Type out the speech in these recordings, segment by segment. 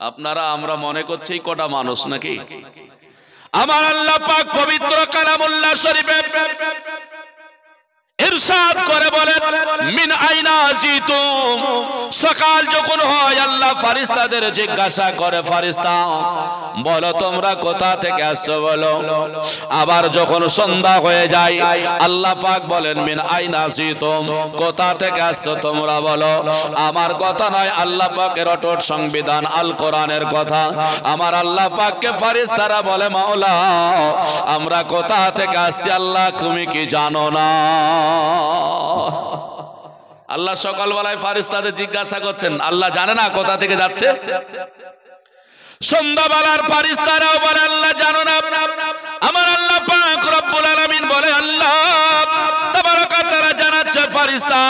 আপনারা আমরা মনে করছি কটা মানুষ নাকি? আমার আল্লাহ পাক পবিত্র কালামুল্লাহ শরীফে ইরশাদ করে বলেন, মিন আইনা জিতুম সকাল যখন হয়, আল্লাহ ফারিস্তাদের জিজ্ঞাসা করে ফারিস্তা বলো তোমরা কোথা থেকে আসছো বলো? আবার যখন সন্ধ্যা হয়ে যায়, আল্লাহ পাক বলেন, মিন আইনা জিতুম কোথা থেকে আসছো তোমরা বলো? আমার কথা নয়, আল্লাহ পাকের অটট সংবিধান আল কোরআনের কথা। আমার আল্লাহ পাককে ফারিস্তারা বলে, মাওলা, আমরা কোথা থেকে আসছি? আল্লাহ, তুমি কি জানো না? আল্লাহ সকালবেলায় ফারিস্তাদের জিজ্ঞাসা করছেন, আল্লাহ জানে না কোথা থেকে যাচ্ছে? সন্ধ্যাবেলার ফারিস্তারাও বলে, আল্লাহ জানো না। আমার আল্লাহ পাক রব্বুল আলামিন বলে, আল্লাহ তাবারাকা জানাচ্ছে ফারিস্তা,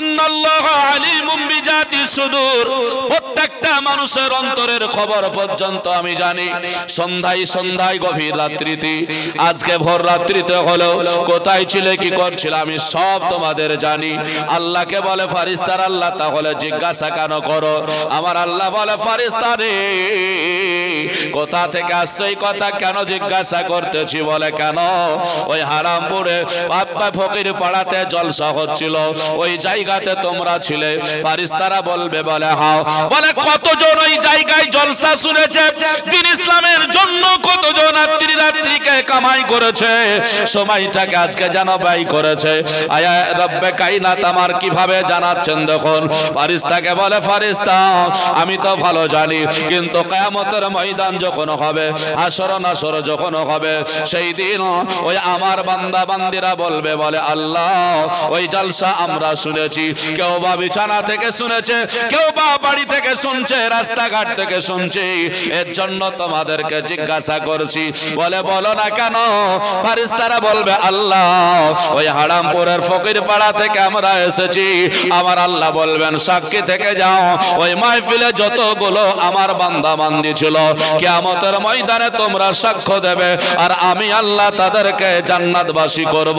ইন্নাল্লাহ আলিমুম বিজাতি সুদূর। প্রত্যেকটা মানুষের অন্তরের খবর পর্যন্ত আমি জানি। সন্ধ্যায় সন্ধ্যায় গভীর রাত্রিতে, আজকে ভোর রাত্রিতে হলো, কোথায় ছিলে, কি করছিল, আমি সব তোমাদের জানি। আল্লাহকে বলে, ফারিস্তার আল্লাহ, তাহলে জিজ্ঞাসা কেন করো? আমার আল্লাহ বলে, ফারিস্তা রে, কোথা থেকে আসছো? কথা কেন জিজ্ঞাসা করতেছি বলে কেন? ওই হারামপুরে ফকির পাড়াতে জলসা হচ্ছিল। ওই জায়গাতে তোমরা ছিলে। ফারিস্তারা বলবে, বলে, হাও। বলে, কতজন ওই জায়গায় জলসা শুনেছে? দিন ইসলামের জন্য কতজন রাত্রি রাত্রিকে কামাই করেছে? সময়টাকে আজকে যেন ব্যয় করেছে। আয়া রব্বে কাইনাত আমার কীভাবে জানাচ্ছেন দেখুন। ফারিস্তাকে বলে, ফারিস্তা, আমি তো ভালো জানি, কিন্তু কেয়ামতের ময়দান যখন হবে আসর নাসর যখন হবে, সেই দিন ওই আমার বান্দা বান্দিরা বলবে, বলে আল্লাহ, ওই জলসা আমরা শুনেছি। কেউ বা বিছানা থেকে শুনেছে, কেউ বা বাড়ি থেকে শুনছে, রাস্তাঘাট থেকে শুনছি। এর জন্য তোমাদেরকে জিজ্ঞাসা করছি। বলে, বলো না কেন? ফারিস্তারা বলবে, আল্লাহ, ওই হারামপুরের ফকির পাড়া থেকে আমরা এসেছি। আমার আল্লাহ বলবেন, সাক্ষী থেকে যাও। ওই মাহফিলে যতগুলো আমার বান্দা বান্দি ছিল, কিয়ামতের ময়দানে তোমরা সাক্ষ্য দেবে। আর আমি আল্লাহ তাদেরকে জান্নাতবাসী করব।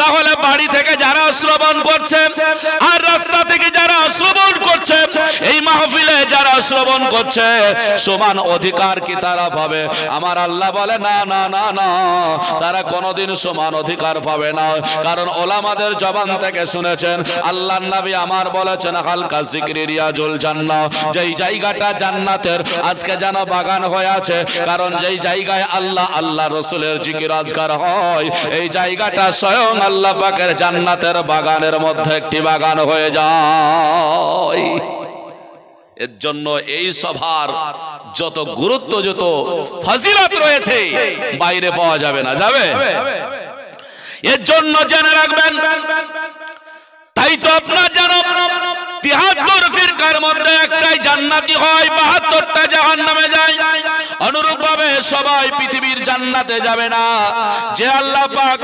তাহলে বাড়ি থেকে যারা শ্রবণ করছে আর রাস্তা থেকে যারা শ্রবণ করছে এই মাহফিলে যারা শ্রবণ করছে, সমান অধিকার কি তারা পাবে? আমার আল্লাহ বলে, না না না না, তারা কোনোদিন সমান অধিকার পাবে না। কারণ ওলামাদের জবান থেকে শুনেছেন আল্লাহ নবী আমার বলেছেন, হালকা জিক্রি রিয়াজুল জান্নাহ। যেই জায়গাটা জান্নাতের, আজকে যেন বাগান হয়ে আছে, কারণ যেই জায়গায় আল্লাহ আল্লাহ রসুলের জিকির আজকার হয়, এই জায়গাটা স্বয়ং আল্লাহ পাকের জান্নাতের বাগানের মধ্যে একটি বাগান হয়ে যায়। এর জন্য এই সভার যত গুরুত্ব, যত ফজিলত রয়েছে, বাইরে পাওয়া যাবে না। যাবে? এর জন্য জেনে রাখবেন, তাই তো আপনার জানো তিহাত্তর ফিরকার মধ্যে একটাই জান্নাতি হয়, বাহাত্তরটা জাহান নামে যায়। অনুরূপ ভাবে সবাই পৃথিবীর জান্নাতে যাবে না। যে আল্লাহ পাক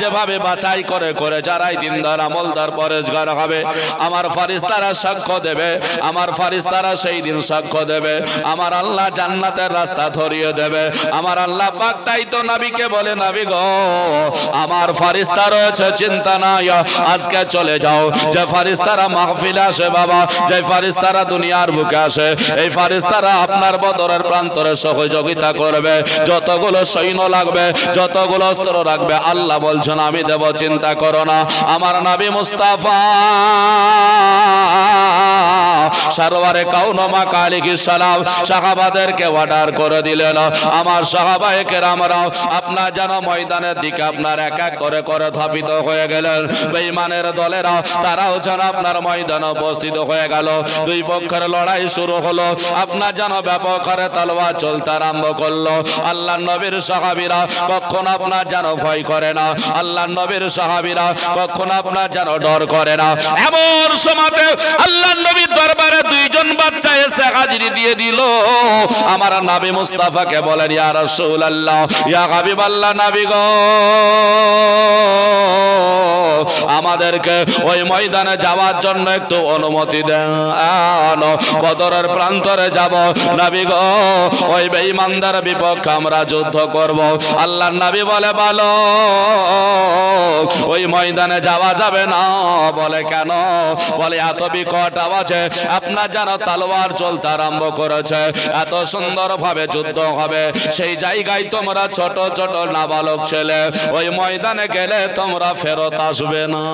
যেভাবে বাছাই করে করে যারাই দিনদার, আমলদার পরেজগার হবে, আমার ফারিস্তারা সাক্ষ্য দেবে, আমার ফারিস্তারা সেই দিন সাক্ষ্য দেবে, আমার আল্লাহ জান্নাতের রাস্তা ধরিয়ে দেবে, আমার আল্লাহ পাক তাই তো নাবিকে বলে, নাবি গো, আমার ফারিস্তা রয়েছে, চিন্তা নাই, আজকে চলে যাও। যে ফারিস্তারা মাহফিলে আসে বাবা যে ফারিস্তারা দুনিয়ার বুকে আসে, এই ফারিস্তারা আপনার বদরের প্রান্তরে সহযোগিতা করবে। যতগুলো সৈন্য লাগবে, যতগুলো অস্ত্র রাখবে, আল্লাহ বলছেন, আমি দেব, চিন্তা করো না। আমার নাবি মুস্তাফা সারোয়ারে কালিকি সালাম সাহাবাদেরকে অর্ডার করে দিলেন। আমার সাহাবায়ে কেরামরাও আপনার যেন ময়দানের দিকে আপনার এক এক করে করে ধাপিত হয়ে গেলেন। বেঈমানের দলেরা, তারাও যেন আপনার ময়দানে উপস্থিত হয়ে গেল। দুই পক্ষের লড়াই শুরু হলো। আপনার যেন ব্যাপক হারে তলোয়ার চলতে আরম্ভ করল। আল্লাহ নবীর সাহাবীরা, কখন আপনার যেন ভয় করে না। আল্লাহ নবীর সাহাবীরা, কখন আপনার যেন ডর করে না। এমন সময়তে আল্লাহ নবীর দরবারে দুইজন বাচ্চা এসে হাজিরি দিয়ে দিল। আমার নাবি মুস্তাফাকে বলেন, ইয়া রাসূলুল্লাহ, ইয়া হাবিবাল্লাহ নাবি গো, আমাদেরকে ওই ময়দানে যাওয়ার জন্য একটু অনুমতি দেন। বদরের প্রান্তরে যাব। নাবি গো, ওই বেঈমানদের বিপক্ষে আমরা যুদ্ধ করব। আল্লাহ নবী বলে ভালো ওই ময়দানে যাওয়া যাবে না। বলে, কেন? বলে, এত বিকট আওয়াজে আপনার যেন তালোয়ার চলতে আরম্ভ করেছে। এত সুন্দর ভাবে যুদ্ধ হবে। সেই জায়গায় তোমরা ছোট ছোট নাবালক ছেলে, ওই ময়দানে গেলে তোমরা ফেরত আসবে না।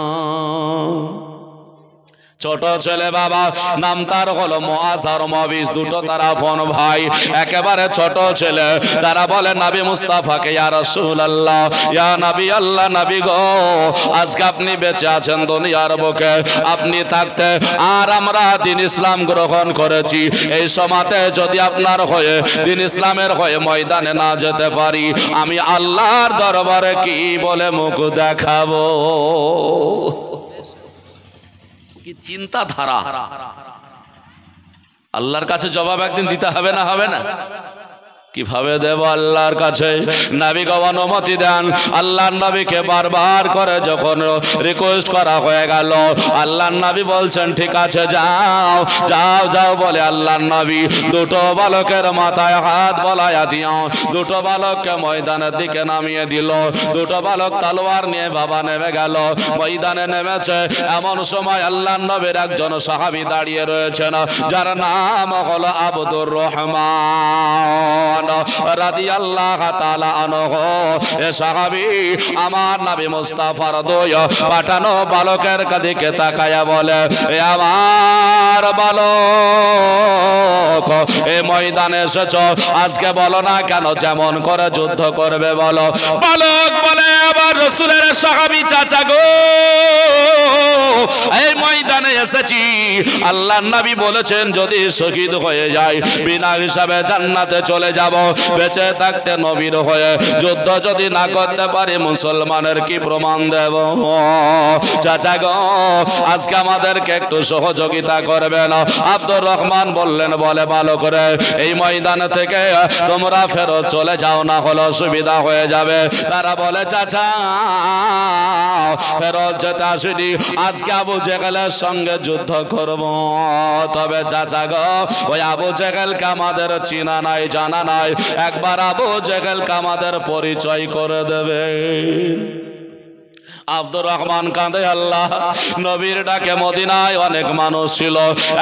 ছোট ছেলে বাবা, নাম তার হলো মোয়াজ আর মবিস দুটো তারা ফোন ভাই। একেবারে ছোট ছেলে, তারা বলে, নাবি মুস্তাফাকে, ইয়া রাসূলুল্লাহ, ইয়া নবী আল্লাহ, নবী গো, আজকে আপনি বেঁচে আছেন দুনিয়ার বুকে, আপনি থাকতে আর আমরা দিন ইসলাম গ্রহণ করেছি। এই সমাতে যদি আপনার হয়ে, দিন ইসলামের হয়ে ময়দানে না যেতে পারি, আমি আল্লাহর দরবারে কি বলে মুখ দেখাবো? কি চিন্তাধারা? আল্লাহর কাছে জবাব একদিন দিতে হবে না হবে না? কীভাবে দেব আল্লাহর কাছে? নাবিক অনুমতি দেন। আল্লাহর নবীকে বারবার করে যখন রিকোয়েস্ট করা হয়ে গেল, আল্লাহর নবী বলছেন, ঠিক আছে, যাও যাও যাও, বলে আল্লাহর নবী, দুটো বালকের মাথায় হাত বলায়া দিও। দুটো বালককে ময়দানের দিকে নামিয়ে দিল। দুটো বালক তালোয়ার নিয়ে বাবা নেমে গেল। ময়দানে নেমেছে। এমন সময় আল্লাহর নবীর একজন সাহাবী দাঁড়িয়ে রয়েছেন, যার নাম হলো আব্দুর রহমান। আমার মুস্তাফার দয় পাঠানো বালকের তাকায়া বলে আমার বালক, এ ময়দানে এসেছ। আজকে বলো না কেন, যেমন করে যুদ্ধ করবে বলো। বালক বলে আবার রসুলের সাহাবী চাচা গো। এই ময়দানে এসেছি। আল্লাহ নবী বলেছেন, যদি শহীদ হয়ে যায়, বিনা হিসাবে জান্নাতে চলে যাব। বেঁচে থাকতে নবীর হয়ে যুদ্ধ যদি না করতে পারি, মুসলমানের কি প্রমাণ দেব? চাচা গো, আজকে আমাদেরকে একটু সহযোগিতা করবেন আব্দুর রহমান বললেন, বলে ভালো করে, এই ময়দান থেকে তোমরা ফেরত চলে যাও, না হলে অসুবিধা হয়ে যাবে। তারা বলে, চাচা ফেরত যেতে আসিনি। আজকে আবু জেগালের সঙ্গে যুদ্ধ করব। তবে চাচা গো, ওই আবু জেগালকে আমাদের চিনা নাই, জানা নাই। একবার আবু জেগালকে আমাদের পরিচয় করে দেবে আব্দুর রহমান কাঁদে আল্লাহ। নবীর ডাকে মদিনায় অনেক মানুষ ছিল।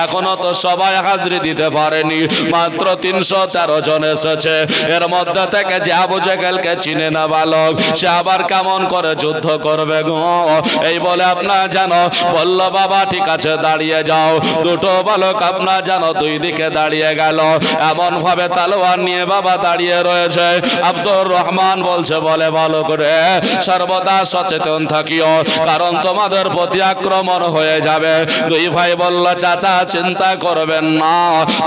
এখনও তো সবাই হাজরি দিতে পারেনি। মাত্র তিনশো তেরো জন এসেছে। এর মধ্যে থেকে যে আবু জেগেলকে চিনে না বালক, সে আবার কেমন করে যুদ্ধ করবে গো? এই বলে আপনার জানো বলল, বাবা, ঠিক আছে, দাঁড়িয়ে যাও। দুটো বালক আপনার জানো দুই দিকে দাঁড়িয়ে গেল। এমন ভাবে তালোয়ার নিয়ে বাবা দাঁড়িয়ে রয়েছে। আব্দুর রহমান বলছে, বলে ভালো করে সর্বদা সচেতন থাকিও কারণ তোমাদের প্রতি আক্রমণ হয়ে যাবে। দুই ভাই বলল, চাচা, চিন্তা করবেন না।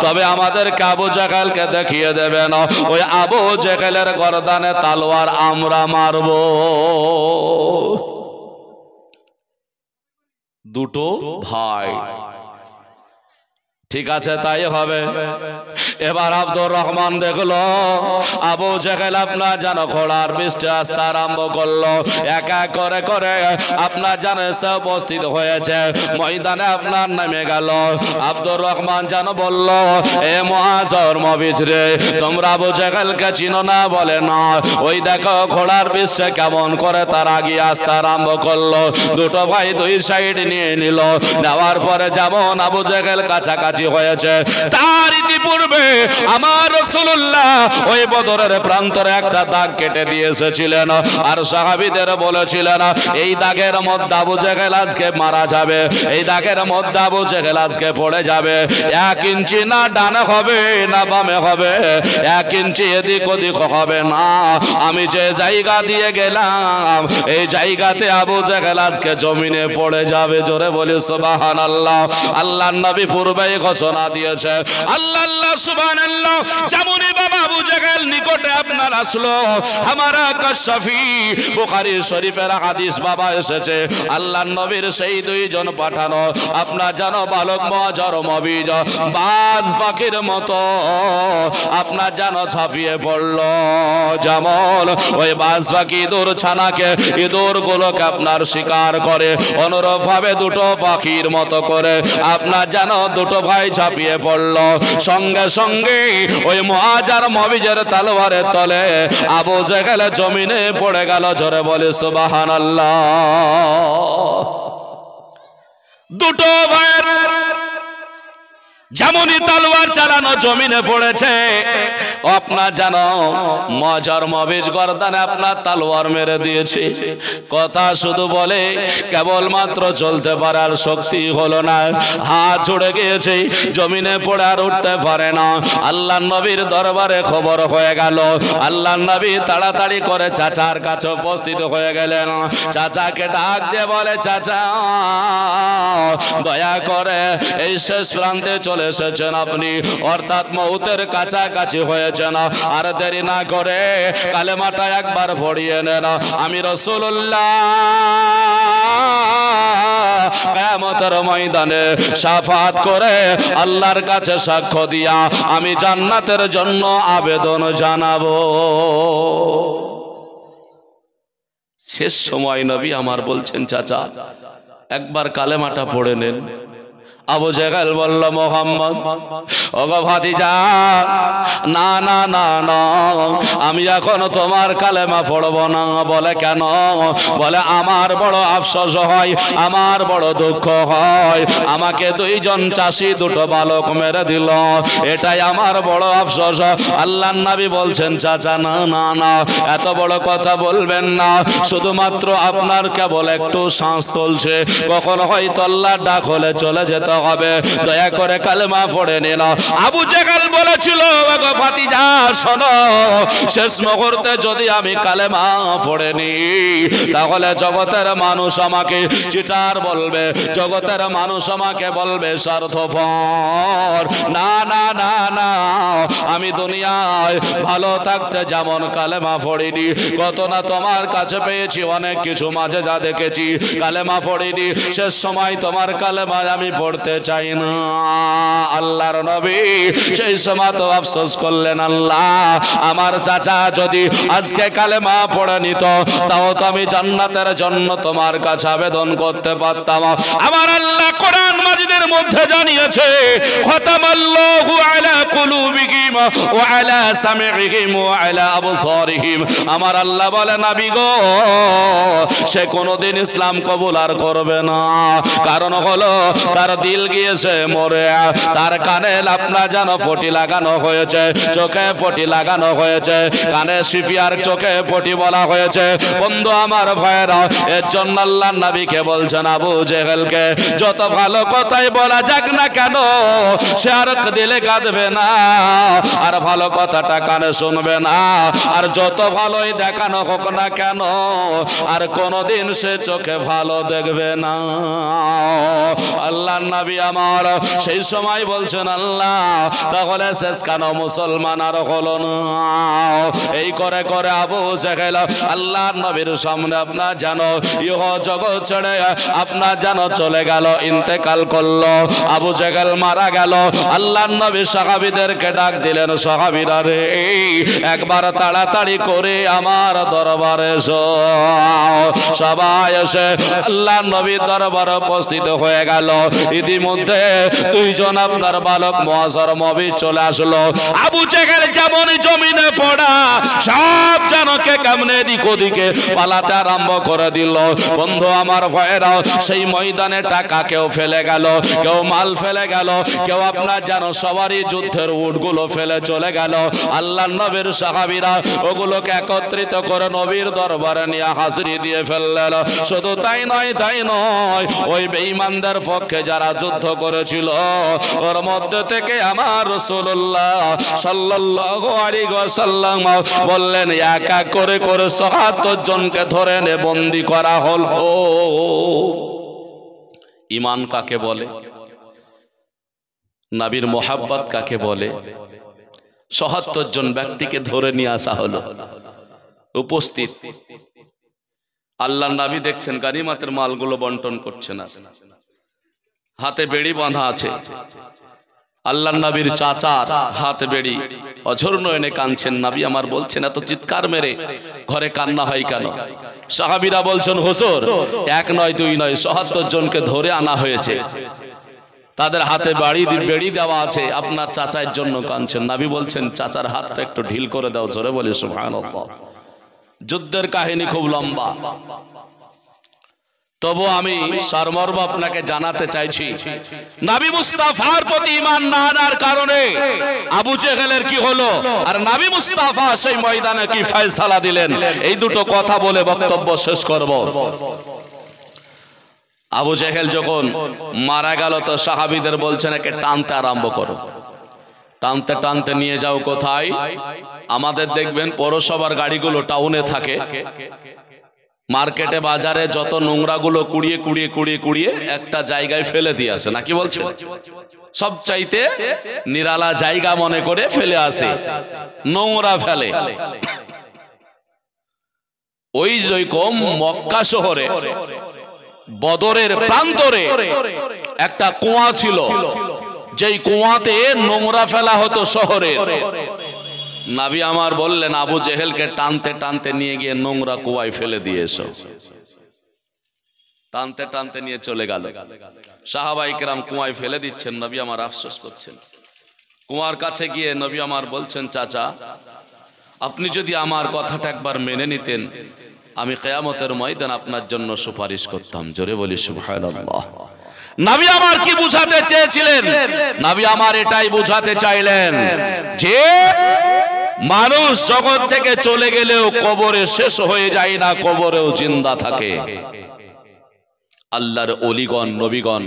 তবে আমাদের আবু জেখালকে দেখিয়ে দেবেন। ওই আবু জেখালের গরদানে তালোয়ার আমরা মারব। দুটো ভাই। ঠিক আছে, তাই হবে। এবার আব্দুর রহমান দেখল, আবু জেহেল আপনার যেন ঘোড়ার পৃষ্ঠে আসতে আরম্ভ করল। এক করে করে আপনার যেন এসে উপস্থিত হয়েছে। ময়দানে আপনার নেমে গেল। আব্দুর রহমান যেন বলল, এ মহাজর রে, তোমরা আবু জেহেলকে চিনো না বলে না ওই দেখো, ঘোড়ার পৃষ্ঠে কেমন করে তার আগে আসতে আরম্ভ করল। দুটো ভাই দুই সাইড নিয়ে নিল। নেওয়ার পরে যেমন আবু জেহেল কাছাকাছি কাছাকাছি হয়েছে। তার ইতিপূর্বে আমার রসুল্লাহ ওই বদরের প্রান্তরে একটা দাগ কেটে দিয়ে এসেছিলেন। আর সাহাবিদের বলেছিলেন, এই দাগের মধ্যে আবু জেহেল আজকে মারা যাবে। এই দাগের মধ্যে আবু জেহেল আজকে পড়ে যাবে। এক ইঞ্চি না ডানে হবে, না বামে হবে। এক ইঞ্চি এদিক ওদিক হবে না। আমি যে জায়গা দিয়ে গেলাম, এই জায়গাতে আবু জেহেল আজকে জমিনে পড়ে যাবে। জোরে বলি সুবাহান আল্লাহ আল্লাহ নবী পূর্বে ঘোষণা দিয়েছে। আল্লাহ আল্লাহ, সুবহানাল্লাহ, যেমনই বাবা আবু জেহেল নিকটে আপনার আসলো, আমারা কাশফি বুখারী শরীফের হাদিস বাবা এসেছে, আল্লাহ নবীর সেই দুইজন পাঠানো, আপনার জানো বালক মজর মবিজ, বাজ পাখির মতো, আপনার জানো ছাপিয়ে পড়ল, যেমন ওই বাজ পাখি ইঁদুর ছানাকে ইঁদুর গুলোকে আপনার শিকার করে অনুরূপ ভাবে দুটো পাখির মতো করে, আপনার যেন দুটো ভাই ঝাঁপিয়ে পড়ল। সঙ্গে সঙ্গে ওই মহাজার মবিজের তালোয়ারের তলে আবু জেগেল জমিনে পড়ে গেল ঝরে বলে সুবাহান আল্লাহ দুটো ভাইয়ের যেমনই তালোয়ার চালানো জমিনে পড়েছে আপনার জানো মজার মবিজ গর্দানে আপনার তালোয়ার মেরে দিয়েছে। কথা শুধু বলে, কেবলমাত্র চলতে পারার শক্তি হলো না। হাত ছুড়ে গিয়েছে, জমিনে পড়ে আর উঠতে পারে না। আল্লাহ নবীর দরবারে খবর হয়ে গেল। আল্লাহ নবী তাড়াতাড়ি করে চাচার কাছে উপস্থিত হয়ে গেলেন। চাচাকে ডাক দিয়ে বলে, চাচা, দয়া করে এই শেষ প্রান্তে চলে এসেছেন আপনি। অর্থাৎ মৌতের কাছাকাছি হয়েছেন। আর দেরি না করে কালেমাটা একবার পড়িয়ে নেন। আমি ময়দানে সাফাত করে আল্লাহর কাছে সাক্ষ্য দিয়া আমি জান্নাতের জন্য আবেদন জানাব। শেষ সময় নবী আমার বলছেন, চাচা, একবার কালেমাটা পড়ে নেন। আবু জেগাল বলল, মোহাম্মদ, ওগো ভাতিজা, না না না না, আমি এখন তোমার কালেমা পড়ব না। বলে, কেন? বলে, আমার বড় আফসোস হয়, আমার বড় দুঃখ হয়, আমাকে দুইজন চাষি, দুটো বালক মেরে দিল। এটাই আমার বড় আফসোস। আল্লাহ নবী বলছেন, চাচা, না না না, এত বড় কথা বলবেন না। শুধুমাত্র আপনার কেবল একটু শ্বাস চলছে। কখন হয়তো আল্লাহ ডাক হলে চলে যেতে। হবে। দয়া করে কালেমা পড়ে নিন আবু জেগাল বলেছিল শেষ মুহূর্তে যদি আমি কালেমা পড়ে নি, তাহলে জগতের মানুষ আমাকে চিটার বলবে। জগতের মানুষ আমাকে বলবে, স্বার্থপর। না না না না, আমি দুনিয়ায় ভালো থাকতে যেমন কালেমা পড়িনি, কত না তোমার কাছে পেয়েছি, অনেক কিছু মাঝে যা দেখেছি। কালেমা পড়িনি, শেষ সময় তোমার কালেমা আমি পড়তে চাই না। আল্লাহর নবী সেই সময় তো আফসোস করলেন, আল্লাহ, আমার চাচা যদি আজকে কালেমা পড়ে নিত, তাও তো আমি জান্নাতের জন্য তোমার কাছে আবেদন করতে পারতাম। আমার আল্লাহ কোরআন মাজিদের মধ্যে জানিয়েছে, খতামাল্লাহু আলা কুলুবিহিম ওয়া আলা সামিহিম ওয়া আলা আবসারিহিম। আমার আল্লাহ বলে, নবী গো, সে কোনোদিন ইসলাম কবুল আর করবে না। কারণ হলো, তার দিল গিয়েছে, মরে তার কানে আপনা যেন ফটি লাগানো হয়েছে, চোখে ফটি লাগানো হয়েছে, কানে সিফিয়ার চোখে ফটি বলা হয়েছে। বন্ধু আমার ভয়েরা এর জন্য আল্লাহ নবীকে বলছেন আবু জেহেলকে, যত ভালো কথাই বলা যাক না কেন, সে আর দিলে কাঁদবে না, আর ভালো কথাটা কানে শুনবে না, আর যত ভালোই দেখানো হোক না কেন, আর কোনোদিন সে চোখে ভালো দেখবে না। আল্লাহ নবী আমার। সেই সময় বলছেন, আল্লাহ, তাহলে শেষ কেন মুসলমান আর হলো এই করে করে আবু জেহেল আল্লাহ নবীর সামনে আপনার জানো ইহ জগৎ ছেড়ে আপনার জানো চলে গেল, ইন্তেকাল করল। আবু জেহেল মারা গেল। আল্লাহ নবী সাহাবিদেরকে ডাক দিলেন, সাহাবিরা রে, একবার তাড়াতাড়ি করে আমার দরবারে সবাই এসে আল্লাহ নবীর দরবার উপস্থিত হয়ে গেল। ইতিমধ্যে দুইজন আপনার বালক মহাসর মবি চলে আসলো। আবু জেগেল যেমন জমিনে পড়া, সব জনকে কেমনে দিক ওদিকে পালাতে আরম্ভ করে দিল। বন্ধু আমার ভয়েরা সেই ময়দানে টাকা কেউ ফেলে গেল, কেউ মাল ফেলে গেল, কেউ আপনার যেন সবারই যুদ্ধের উটগুলো ফেলে চলে গেল। আল্লাহ নবীর সাহাবিরা ওগুলোকে একত্রিত করে নবীর দরবারে নিয়ে হাজিরি দিয়ে ফেললেন। শুধু তাই নয় তাই নয়, ওই বেঈমানদের পক্ষে যারা যুদ্ধ করেছিল। ওর মধ্যে থেকে আমার আলাইহি ওয়াসাল্লাম বললেন, এক করে করে ৭৭ জনকে ধরে নে, বন্দী করা হলো। ইমান কাকে বলে? নাবির মোহাব্বত কাকে বলে? সহাত্তর জন ব্যক্তিকে ধরে নিয়ে আসা হলো। উপস্থিত। আল্লাহ নাবি দেখছেন, গানিমাতের মালগুলো বন্টন করছে না হাতে বেড়ি বাঁধা আছে। আল্লাহ নবীর চাচার হাতে বেড়ি। অঝর নয়নে কাঁদছেন। নাবি আমার বলছেন, এত চিৎকার মেরে ঘরে কান্না হয় কেন? সাহাবিরা বলছেন হোসর এক নয়, দুই নয়, সহাত্তর জনকে ধরে আনা হয়েছে। তাদের হাতে বাড়ি বেড়ি দেওয়া আছে। আপনার চাচার জন্য কাঁদছেন। নাবি বলছেন, চাচার হাতটা একটু ঢিল করে দাও, জোরে বলে, সুবহানাল্লাহ। যুদ্ধের কাহিনী খুব লম্বা। তবু আমি সারমর্ম আপনাকে জানাতে চাইছি। নাবি মুস্তাফার প্রতি ইমান না আনার কারণে আবু জেহেলের কি হলো? আর নাবি মুস্তাফা সেই ময়দানে কি ফয়সালা দিলেন? এই দুটো কথা বলে বক্তব্য শেষ করব। আবু জেহেল যখন মারা গেল তো সাহাবিদের বলছেন, একে টানতে আরম্ভ করো। টানতে টানতে নিয়ে যাও কোথায়? আমাদের দেখবেন পৌরসভার গাড়িগুলো টাউনে থাকে। মার্কেটে, বাজারে যত নোংরাগুলো কুড়িয়ে কুড়িয়ে কুড়িয়ে কুড়িয়ে একটা জায়গায় ফেলে দিয়ে আসে। নাকি বলছে? সব চাইতে নিরালা জায়গা মনে করে ফেলে আসে। নোংরা ফেলে। ওই রকম মক্কা শহরে, বদরের প্রান্তরে একটা কুয়া ছিল। যেই কুয়াতে নোংরা ফেলা হতো শহরে নাবি আমার বললেন, আবু জেহেলকে টানতে টানতে নিয়ে গিয়ে নোংরা কুয়ায় ফেলে দিয়ে এসো। টানতে টানতে নিয়ে চলে গেল। সাহাবাই কেরাম কুয়ায় ফেলে দিচ্ছেন, নবী আমার আফসোস করছেন। কুয়ার কাছে গিয়ে নবী আমার বলছেন, চাচা, আপনি যদি আমার কথাটা একবার মেনে নিতেন, আমি কেয়ামতের ময়দান আপনার জন্য সুপারিশ করতাম। জোরে বলি, সুবহানাল্লাহ। নাবি আমার কি বুঝাতে চেয়েছিলেন? নাবি আমার এটাই বুঝাতে চাইলেন যে মানুষ জগৎ থেকে চলে গেলেও কবরে শেষ হয়ে যায় না, কবরেও জিন্দা থাকে। আল্লাহর অলিগণ, নবীগণ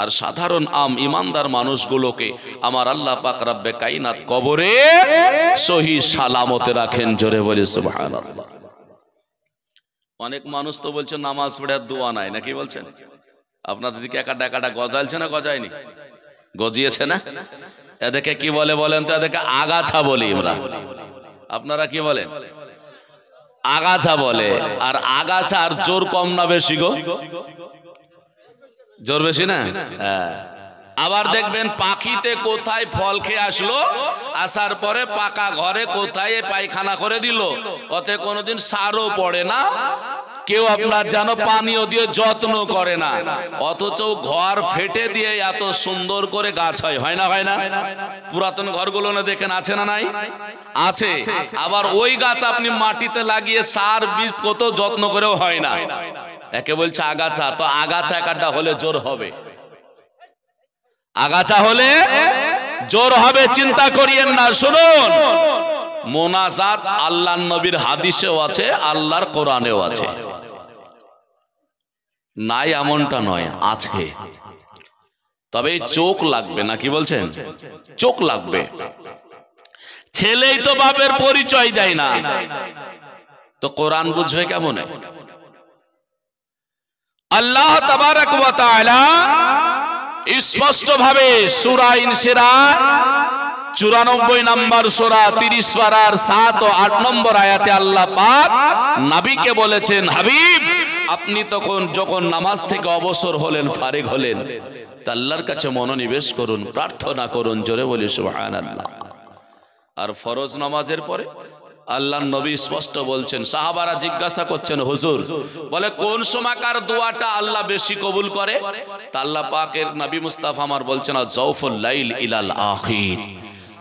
আর সাধারণ আম ইমানদার মানুষগুলোকে আমার আল্লাহ পাক রাব্বে কাইনাত কবরে সহি সালামতে রাখেন, জোরে বলে সুবহানাল্লাহ। অনেক মানুষ তো বলছে, নামাজ পড়ে দোয়া নাই, নাকি বলছেন? আপনাদের দিকে একাটা একাটা গজাইছে না গজায়নি? গজিয়েছে না? এদেরকে কি বলে বলেন তো? এদেরকে আগাছা বলি আমরা। আপনারা কি বলেন আগাছা বলে। আর আগাছা আর জোর কম না বেশি গো? জোর বেশি না? হ্যাঁ। আবার দেখবেন পাখিতে কোথায় ফল খেয়ে আসলো, আসার পরে পাকা ঘরে কোথায় পায়খানা করে দিল। ওতে কোনোদিন সারও পড়ে না কেউ আপনার যেন পানীয় দিয়ে যত্ন করে না। অথচ ঘর ফেটে দিয়ে এত সুন্দর করে গাছ হয়। হয় না হয় না? পুরাতন ঘরগুলো না দেখেন আছে না নাই? আছে। আবার ওই গাছ আপনি মাটিতে লাগিয়ে সার বীজ কত যত্ন করেও হয় না। একে বলছে আগাছা। তো আগাছা একাটা হলে জোর হবে। আগাছা হলে জোর হবে। চিন্তা করিয়েন না। শুনুন। মোনাজাত আল্লাহ নবীর হাদিসেও আছে, আল্লাহর কোরআনেও আছে। নাই এমনটা নয়, আছে। তবে চোখ লাগবে না, কি বলছেন? চোখ লাগবে। ছেলেই তো বাপের পরিচয় দেয় না। তো কোরআন বুঝবে কেমন? আল্লাহ স্পষ্ট ভাবে সুরা ইনসিরা চুরানব্বই নম্বর সোরা, তিরিশ পারার সাত ও আট নম্বর আয়াতে আল্লাহ পাক নাবিকে বলেছেন, হাবিব, আপনি তখন যখন নামাজ থেকে অবসর হলেন ফারেক হলেন আল্লাহর কাছে মনোনিবেশ করুন, প্রার্থনা করুন, জোরে বলি সুবহানাল্লাহ। আর ফরজ নামাজের পরে আল্লাহ নবী স্পষ্ট বলছেন, সাহাবারা জিজ্ঞাসা করছেন, হুজুর, বলে কোন সময়কার দোয়াটা আল্লাহ বেশি কবুল করে? তা আল্লাহ পাকের নবী মুস্তাফা আমার বলছেন জৌফুল লাইল ইলাল আখির।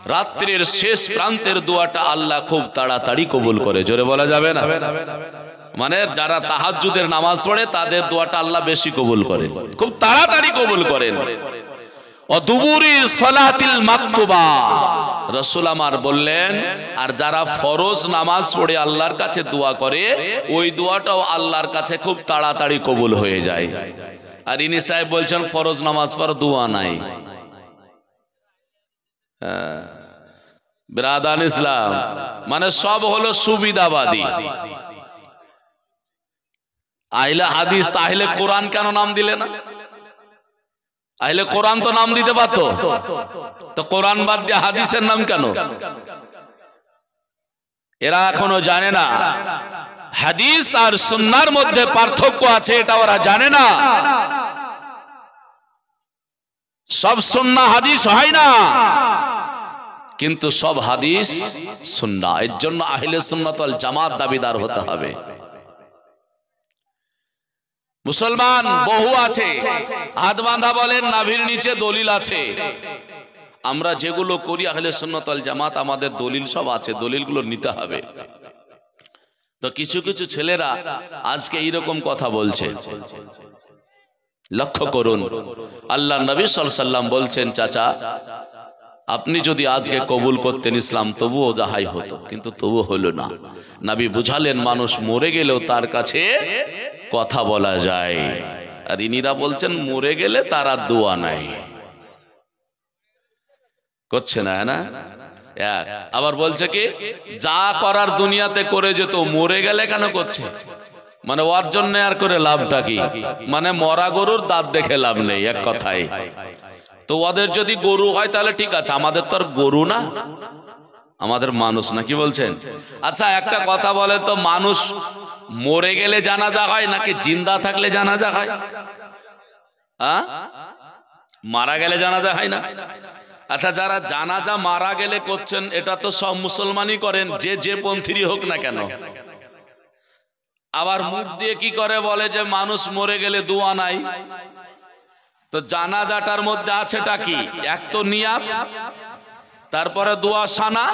রাত্রির শেষ প্রান্তের দোয়াটা আল্লাহ খুব তাড়াতাড়ি কবুল করে। জোরে বলা যাবে না? মানে যারা তাহাজ্জুদের নামাজ পড়ে, তাদের দোয়াটা আল্লাহ বেশি কবুল করেন। খুব তাড়াতাড়ি কবুল করেন। আমার বললেন, আর যারা ফরজ নামাজ পড়ে আল্লাহর কাছে দোয়া করে, ওই দোয়াটাও আল্লাহর কাছে খুব তাড়াতাড়ি কবুল হয়ে যায়। আর ইনি সাহেব বলছেন, ফরজ নামাজ পর দোয়া নাই। বিরাদান ইসলাম। মানে সব হলো সুবিধাবাদী। আইলে হাদিস তাহলে কোরআন কেন নাম দিলে না? আহলে কোরআন তো নাম দিতে পারতো। তো কোরআন বাদ দিয়ে হাদিসের নাম কেন? এরা এখনও জানে না। হাদিস আর সুন্নার মধ্যে পার্থক্য আছে, এটা ওরা জানে না। সব সুন্না হাদিস হয় না। কিন্তু সব হাদিস সুন্না এর জন্য আহলে সুন্নাতল জামাত দাবিদার হতে হবে। মুসলমান বহু আছে। হাত বাঁধা বলেন, নাভির নিচে দলিল আছে। আমরা যেগুলো করি আহলে সুন্নতল জামাত, আমাদের দলিল সব আছে। দলিলগুলো নিতে হবে। তো কিছু কিছু ছেলেরা আজকে এইরকম কথা বলছে। লক্ষ্য করুন। আল্লাহ নবী সাল্লাম বলছেন, চাচা, আপনি যদি আজকে কবুল করতেন ইসলাম, তবুও যাহাই হতো, কিন্তু তবু হলো না। নাবি বুঝালেন, মানুষ মরে গেলেও তার কাছে কথা বলা যায়। আর ইনিরা বলছেন, মরে গেলে তার দোয়া নাই। করছে না না? এক। আবার বলছে কি, যা করার দুনিয়াতে করে যেত, মরে গেলে কেন করছে? মানে ওর জন্য আর করে লাভটা কি? মানে মরা গরুর দাঁত দেখে লাভ নেই, এক কথায়। তো ওদের যদি গরু হয় তাহলে ঠিক আছে, আমাদের তো আর গরু না। আমাদের মানুষ না, কি বলছেন? আচ্ছা একটা কথা বলে তো, মানুষ মরে গেলে জানাজা হয় নাকি জিন্দা থাকলে জানাজা হয়? মারা গেলে জানাজা হয় না? আচ্ছা যারা জানাজা মারা গেলে করছেন, এটা তো সব মুসলমানই করেন, যে যে পন্থীরই হোক না কেন। আবার মুখ দিয়ে কি করে বলে যে মানুষ মরে গেলে দোয়া নাই? তো জানাজাটার মধ্যে আছেটা কি? এক তো নিয়াত তারপরে দোয়া সানা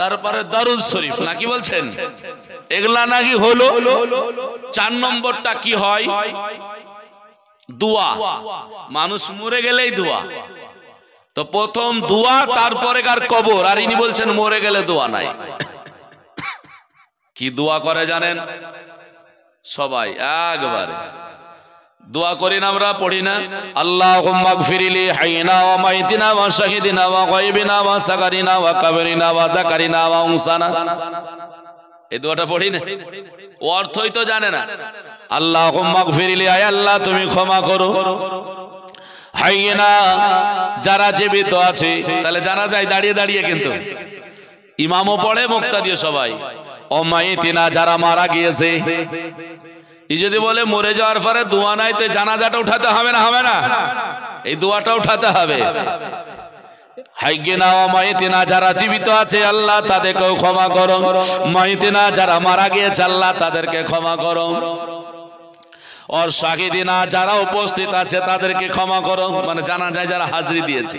তারপরে দারুল শরীফ নাকি বলছেন? এগুলা নাকি হলো? চার নম্বরটা কি হয়? দোয়া। মানুষ মরে গেলেই দোয়া। তো প্রথম দোয়া তারপরে কার কবর আর ইনি বলছেন মরে গেলে দোয়া নাই। কি দোয়া করে জানেন? সবাই একবারে। দোয়া করি না আমরা পড়ি না। আল্লাহ মাগফিরিলি হাইনা ওয়া মাইতিনা ওয়া শাহিদিনা ওয়া গায়বিনা ওয়া সাগারিনা ওয়া কাবরিনা ওয়া যাকারিনা ওয়া উনসানা। এই দোয়াটা পড়ি না? ও অর্থই তো জানে না। আল্লাহ মাগফিরিলি আয় আল্লাহ তুমি ক্ষমা করো। হাইনা যারা জীবিত আছে তাহলে জানা যায় দাঁড়িয়ে দাঁড়িয়ে কিন্তু। ইমামও পড়ে মুক্তা দিয়ে সবাই। অমাইতিনা যারা মারা গিয়েছে। ই যদি বলে মরে যাওয়ার পরে দোয়া নাই, তো জানাজাটা উঠাতে হবে না হবে না? এই দোয়াটা উঠাতে হবে। যারা জীবিত আছে, আল্লাহ তাদেরকেও ক্ষমা করো মাইতিনা যারা মারা গিয়েছে, আল্লাহ তাদেরকে ক্ষমা করো ওর শাহিদিনা যারা উপস্থিত আছে, তাদেরকে ক্ষমা করো মানে জানা যায় যারা হাজরি দিয়েছে।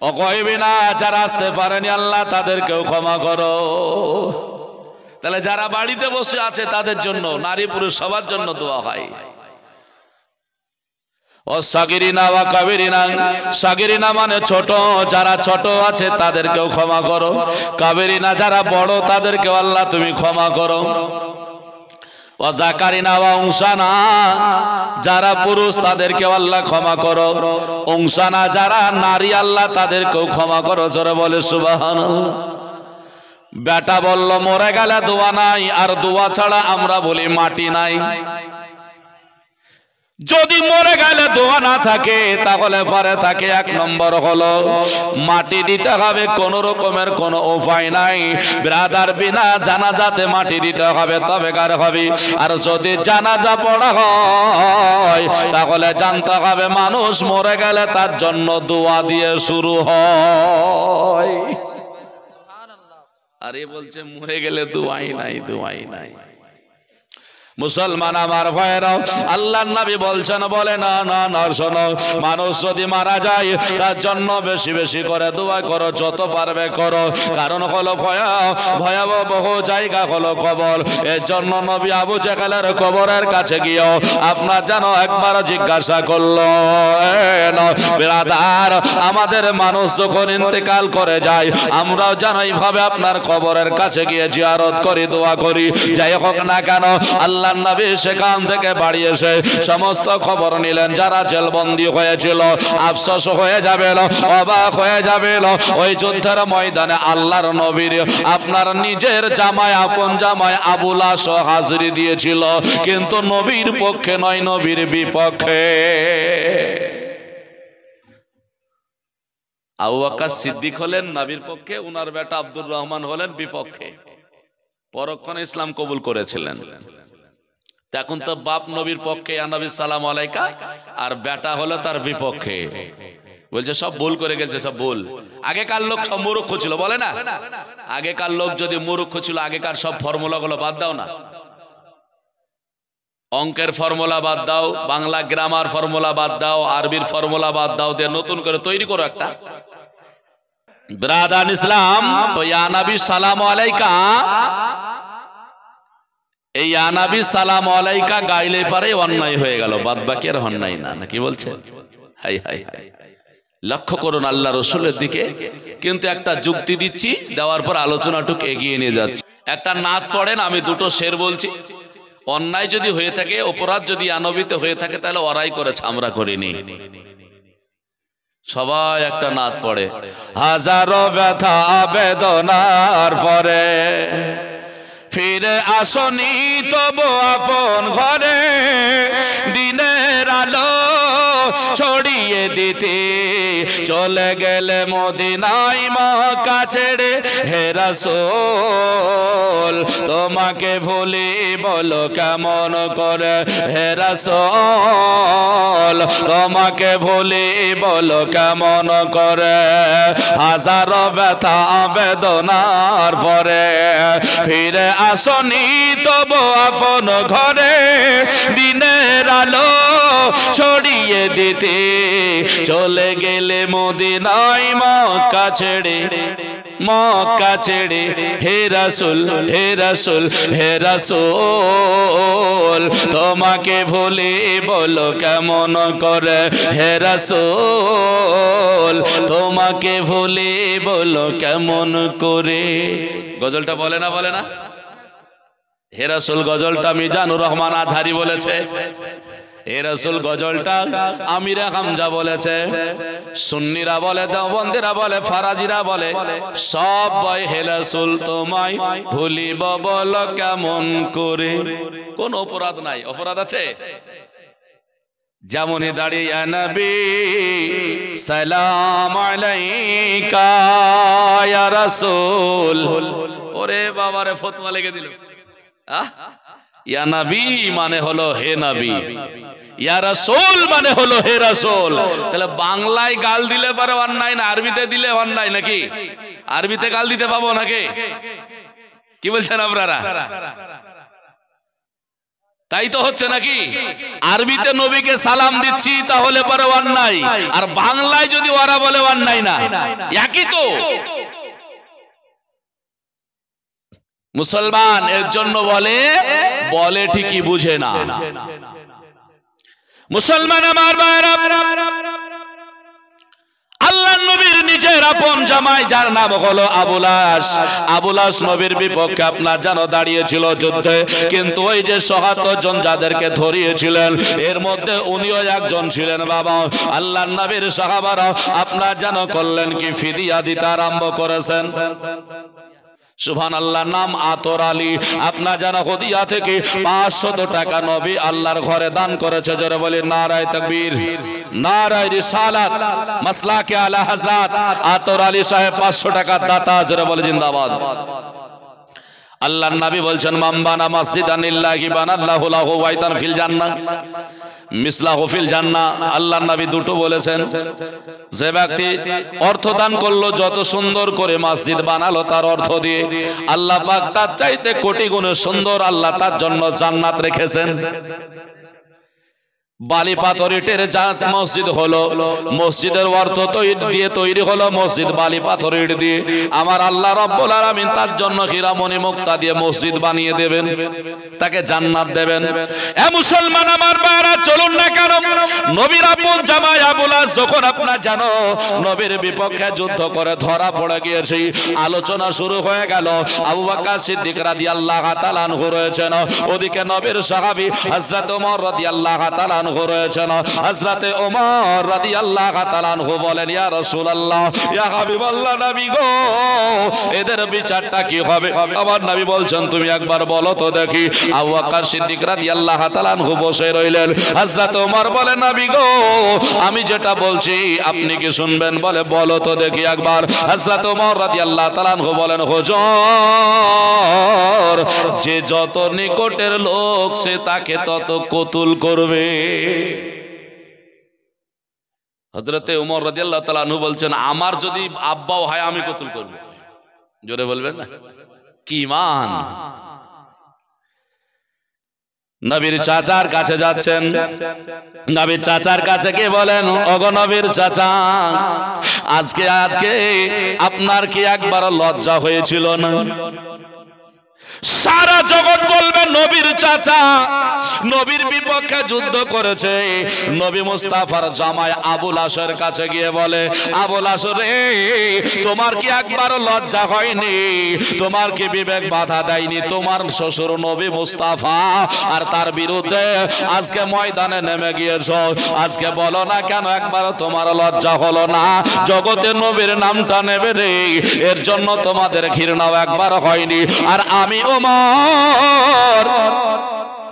অকয়বিনা যারা আসতে পারেনি, আল্লাহ তাদেরকেও ক্ষমা করো। তাহলে যারা বাড়িতে বসে আছে, তাদের জন্য, নারী পুরুষ সবার জন্য দোয়া হয়। মানে ছোট, যারা ছোট আছে, তাদেরকেও ক্ষমা করো। কাবেরিনা যারা বড়, তাদেরকেও আল্লাহ তুমি ক্ষমা করো। বা যারা পুরুষ তাদেরকে আল্লাহ ক্ষমা করো। অংশানা যারা নারী, আল্লাহ তাদেরকেও ক্ষমা করো, জোরে বলে সুবাহান বেটা বলল, মরে গেলে দোয়া নাই, আর দোয়া ছাড়া আমরা বলি মাটি নাই। যদি মরে গেলে দোয়া না থাকে তাহলে পরে থাকে এক নম্বর হলো মাটি দিতে হবে কোন রকমের কোন উপায় নাই। ব্রাদার বিনা জানাজাতে মাটি দিতে হবে তবে কার হবে? আর যদি জানাজা পড়া হয় তাহলে জানতে হবে মানুষ মরে গেলে তার জন্য দোয়া দিয়ে শুরু হয়। আরে বলছে মরে গেলে দোয়াই নাই দোয়াই নাই। মুসলমান আমার ভয়েরাও আল্লাহ নবী বলছেন, বলে, না না না, শোনো, মানুষ যদি মারা যায়, তার জন্য বেশি বেশি করে দোয়া করো, যত পারবে করো। কারণ হলো ভয়া, ভয়াবহ বহু জায়গা হলো কবর। এর জন্য নবী আবু জেকালের কবরের কাছে গিয়েও আপনার যেন একবার জিজ্ঞাসা করল বিরাদার, আমাদের মানুষ যখন ইন্তেকাল করে যায়, আমরাও যেন এইভাবে আপনার কবরের কাছে গিয়ে জিয়ারত করি, দোয়া করি। যাই হোক না কেন, আল্লাহ আল্লাহ নবী সেখান থেকে বাড়ি এসে সমস্ত খবর নিলেন। যারা জেলবন্দি হয়েছিল, আফসোস হয়ে যাবে অবাক হয়ে যাবে ওই যুদ্ধের ময়দানে আল্লাহর নবীর আপনার নিজের জামায় আপন জামায় আবুলাস হাজরি দিয়েছিল। কিন্তু নবীর পক্ষে নয়, নবীর বিপক্ষে। সিদ্দিক হলেন নবীর পক্ষে, উনার বেটা আব্দুর রহমান হলেন বিপক্ষে। পরক্ষণে ইসলাম কবুল করেছিলেন। এখন তো বাপ নবীর পক্ষে ইয়া নবী সালাম আলাইকা, আর বেটা হলো তার বিপক্ষে। বলছে, সব ভুল করে গেছে সব ভুল। আগেকার লোক সব মূর্খ ছিল, বলে না? আগেকার লোক যদি মূর্খ ছিল, আগেকার সব ফর্মুলা গুলো বাদ দাও না। অঙ্কের ফর্মুলা বাদ দাও, বাংলা গ্রামার ফর্মুলা বাদ দাও, আরবির ফর্মুলা বাদ দাও, দিয়ে নতুন করে তৈরি করো একটা। ব্রাদান ইসলাম, তো ইয়ানাবি সালাম আলাইকা এই আনাবি সালাম আলাইকা গাইলে পারে অন্যায় হয়ে গেল বাদ বাকি আর অন্যায় না নাকি বলছে? Hi hi hi. লক্ষ্য করুন আল্লাহ রসুলের দিকে, কিন্তু একটা যুক্তি দিচ্ছি, দেওয়ার পর আলোচনাটুক এগিয়ে নিয়ে যাচ্ছি। একটা নাত পড়েন, আমি দুটো শের বলছি। অন্যায় যদি হয়ে থাকে, অপরাধ যদি আনবিত হয়ে থাকে, তাহলে ওরাই করেছে আমরা করিনি। সবাই একটা নাত পড়ে, হাজারো ব্যথা, বেদনার পরে। ফিরে আসনি তবু আপন ঘরে দিনের আলো ছড়িয়ে দিতে। চলে গেলে মদিনাই মক্কা ছেড়ে হেরাসোল তোমাকে ভুলি বলো কেমন করে? হেরাসোল তোমাকে ভুলি বলো কেমন করে? হাজারো ব্যথা বেদনার পরে ফিরে আসনি তবু আপন ঘরে, দিনের আলো ছড়িয়ে দিতে। চলে গেলে মদিনাই মক্কা ছেড়ে মক্কা ছেড়ে, হে রাসুল হে রাসুল হে রাসুল, তোমাকে ভুলে বলো কেমন করে, হে রাসুল, তোমাকে ভুলে বলো কেমন করে। গজলটা বলে না বলে না? হেরাসুল গজলটা মিজানুর রহমান আজহারি বলেছে। হেরাসুল গজলটা আমিরা হামজা বলেছে, সুন্নিরা বলে, দেওবন্দিরা বলে, ফারাজিরা বলে, সব বই হেরাসুল তোমায় ভুলিব বল কেমন করে? কোন অপরাধ নাই, অপরাধ আছে? যেমনই দাঁড়িয়ে নবী সালাম আলাইকা, ইয়া রাসূল, ওরে বাবারে ফতোয়া লেগে দিল। আহ? ইয়া নবী মানে হলো হে নবী। ইয়া রাসূল মানে হলো হে রাসূল। তাহলে বাংলায় গাল দিলে পারে অন্যায় না আরবিতে দিলে অন্যায় নাকি? আরবিতে গাল দিতে পাবো নাকি? কি বলছেন আপনারা? তাই তো হচ্ছে নাকি? আরবিতে নবীকে সালাম দিচ্ছি তাহলে পরে অন্যায় আর বাংলায় যদি ওরা বলে অন্যায় না একই তো। মুসলমান এর জন্য বলে বলে ঠিকই বুঝে না। মুসলমান আমার আল্লাহ নবীর নিজের আপন জামাই যার নাম হলো আবুলাস আবুলাস নবীর বিপক্ষে আপনার যেন দাঁড়িয়েছিল যুদ্ধে কিন্তু ওই যে সহাত্তর জন যাদেরকে ধরিয়েছিলেন এর মধ্যে উনিও একজন ছিলেন বাবা। আল্লাহ নবীর সাহাবারা আপনার যেন করলেন কি ফিদিয়া দিতে আরম্ভ করেছেন। সুভান আল্লাহ নাম আতর আলী। আপনার জানা হদিয়া থেকে পাঁচশত টাকা নবী আল্লাহর ঘরে দান করেছে, জোরে বলে নারায় তকবীর। নারায় আলা হাজরাত আতর আলী সাহেব পাঁচশো টাকা দাতা, জোরে বলে জিন্দাবাদ। আল্লাহ নবী বলছেন মাম্বানা মসজিদান ইল্লাহি বানাল্লাহু লাহু ওয়াইতান ফিল জান্নাহ। মিসলাহু ফিল জান্নাহ। আল্লাহ নবী দুটো বলেছেন, যে ব্যক্তি অর্থ দান করল, যত সুন্দর করে মসজিদ বানালো, তার অর্থ দিয়ে আল্লাহ পাক তার চাইতে কোটি গুণে সুন্দর আল্লাহ তার জন্য জান্নাত রেখেছেন। বালি পাথর ইটের জাত মসজিদ হলো। মসজিদের অর্থ তৈরি দিয়ে তৈরি হলো মসজিদ বালি পাথর দিয়ে। আমার আল্লাহ রব্বুল আলামিন তার জন্য হীরামণি মুক্তা দিয়ে মসজিদ বানিয়ে দেবেন। তাকে জান্নাত দেবেন। এ মুসলমান আমার বারা চলুন না কেন? নবীর আপন জামাই আবুলাস যখন আপনার জানো নবীর বিপক্ষে যুদ্ধ করে ধরা পড়ে গিয়েছি আলোচনা শুরু হয়ে গেল। আবু বকর সিদ্দিক রাদিয়াল্লাহু তাআলা আনহু রয়েছেন। ওদিকে নবীর সাহাবী হযরত ওমর রাদিয়াল্লাহু তাআলা তালানহু রয়েছেন। হজরতে ওমর রাদিয়াল্লাহু তালানহু বলেন, ইয়া রাসূলুল্লাহ, ইয়া হাবিবাল্লাহ নবী গো, এদের বিচারটা কি হবে? আমার নবী বলছেন, তুমি একবার বলো তো দেখি। আবু বকর সিদ্দিক রাদিয়াল্লাহু বসে রইলেন। হযরত ওমর বলে নবী গো, আমি যেটা বলছি, আপনি কি শুনবেন? বলে, বলো তো দেখি একবার। হযরত ওমর রাদিয়াল্লাহু তাআলাহু বলেন, হুজুর, যে যত নিকটের লোক, সে তাকে তত কতুল করবে। হজরতে উমর রাদিয়াল্লাহু তাআলা আনহু বলছেন, আমার যদি আব্বাও হয়, আমি কতুল করব? জোরে বলবেন না? কি মান? নবীর চাচার কাছে যাচ্ছেন। নবীর চাচার কাছে কে বলেন অগনবীর চাচা, আজকে আজকে আপনার কি একবার লজ্জা হয়েছিল না? সারা জগৎ বলবে নবীর চাচা। নবীর বিপক্ষে যুদ্ধ করেছে। নবী মুস্তাফার জামাই আবুল আসর কাছে গিয়ে বলে, আবুল আসরে তোমার কি একবার লজ্জা হয়নি? তোমার কি বিবেক বাধা দেয়নি? তোমার শ্বশুর নবী মুস্তাফা আর তার বিরুদ্ধে আজকে ময়দানে নেমে গিয়েছ। আজকে বলো না কেন একবার তোমার লজ্জা হলো না? জগতে নবীর নামটা নেবে রে। এর জন্য তোমাদের ঘৃণাও একবার হয়নি। আর আমি ওমর।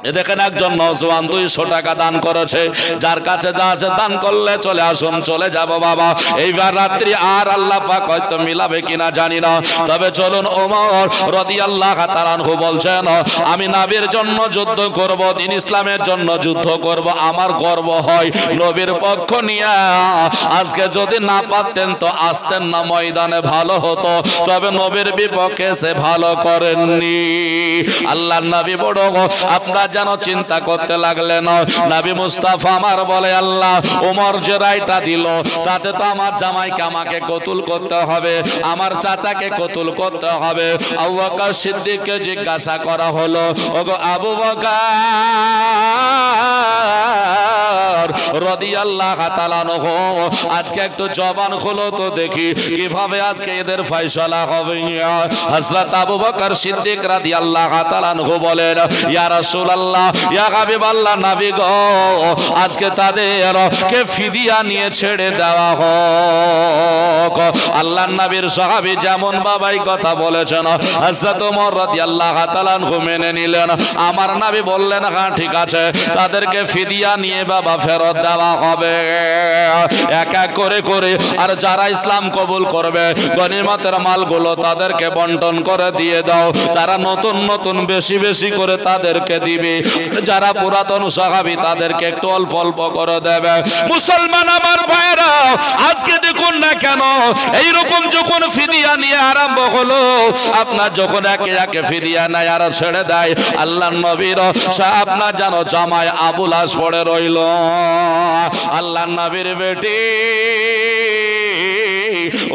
এ দেখেন একজন নজওয়ান দুইশো টাকা দান করেছে। যার কাছে যা আছে দান করলে চলে আসুন, চলে যাব বাবা। এইবার রাত্রি আর আল্লাহ পাক হয়তো মিলাবে কিনা জানি না। তবে চলুন ওমর রদি আল্লাহ তালানহু বলছেন, আমি নাবির জন্য যুদ্ধ করব, দিন ইসলামের জন্য যুদ্ধ করব, আমার গর্ব হয় নবীর পক্ষ নিয়ে। আজকে যদি না পারতেন তো আসতেন না ময়দানে, ভালো হতো। তবে নবীর বিপক্ষে সে ভালো করেননি। আল্লাহ নবী বড় আপনার যেন চিন্তা করতে লাগলেন নাবি মুস্তাফা আমার বলে, আল্লাহ ওমর যে রায়টা দিল, তাতে তো আমার জামাইকে আমাকে কতুল করতে হবে, আমার চাচাকে কতুল করতে হবে। আবু সিদ্দিককে জিজ্ঞাসা করা হলো, ওগো আবু বকর আজকে একটু জবান খোলো তো দেখি, কীভাবে আজকে এদের হবে। আবু বকর সিদ্দিক বলেন আজকে তাদের কে ফিদিয়া নিয়ে ছেড়ে দেওয়া হোক। আল্লাহর নবীর সাহাবী যেমন বাবাই কথা বলেছেন, হযরত ওমর রাদিয়াল্লাহু তাআলা নহু মেনে নিলেন। আমার নবী বললেন হ্যাঁ ঠিক আছে, তাদেরকে ফিদিয়া নিয়ে বাবা ফেরত দেওয়া হবে। এক এক করে করে। আর যারা ইসলাম কবুল করবে, গনিমতের মালগুলো তাদেরকে বন্টন করে দিয়ে দাও। তারা নতুন নতুন বেশি বেশি করে তাদেরকে দিবে। যারা পুরাতন সাহাবি, তাদেরকে একটু অল্প অল্প করে দেবে। মুসলমান আমার ভাইরা আজকে দেখুন না কেন, এইরকম যখন ফিদিয়া নিয়ে আরম্ভ হলো, আপনার যখন একে একে ফিদিয়া নেয় আর ছেড়ে দেয় আল্লাহ নবীর আপনার যেন জামায় আবুলাস পড়ে রইল। আল্লাহ নবীর বেটি।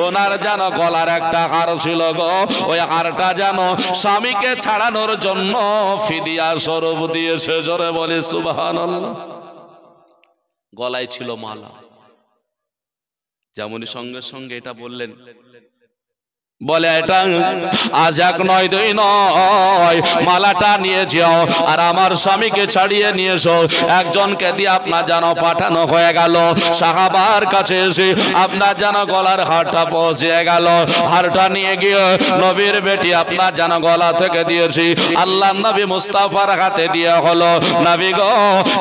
ওনার যেন গলার একটা হার ছিল গো, ওই হারটা যেন স্বামীকে ছাড়ানোর জন্য ফিদিয়া স্বরূপ দিয়েছে, জোরে বলে সুবাহান গলায় ছিল মালা। যেমনই সঙ্গে সঙ্গে এটা বললেন বলে, এটা আজ এক নয়, দুই নয়। মালাটা নিয়ে যাও আর আমার স্বামীকে ছাড়িয়ে নিয়ে এসো। একজনকে দিয়ে আপনার যেন পাঠানো হয়ে গেল। সাহাবার কাছে এসে আপনার যেন গলার হারটা পৌঁছে গেল। হারটা নিয়ে গিয়ে নবীর বেটি আপনার যেন গলা থেকে দিয়েছি। আল্লাহ নবী মুস্তাফার হাতে দিয়ে হলো। নবী গো,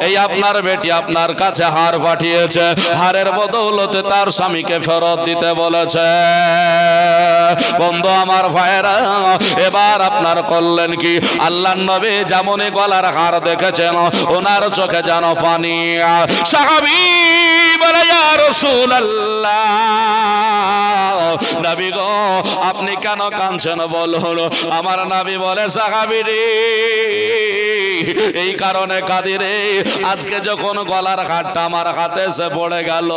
এই আপনার বেটি আপনার কাছে হার পাঠিয়েছে। হারের বদৌলতে তার স্বামীকে ফেরত দিতে বলেছে। বন্ধু আমার ভাইরা এবার আপনার করলেন কি? আল্লাহ নবী যেমনই গলার হার দেখেছেন, ওনার চোখে যেন পানি সাহাবি! বলে রাসূলুল্লাহ। গো, আপনি কেন কাঁদছেন? বলুন আমার নবী বলে সাহাবি রে এই কারণে কাঁদি রে। আজকে যখন গলার হাতটা আমার হাতে এসে পড়ে গেল,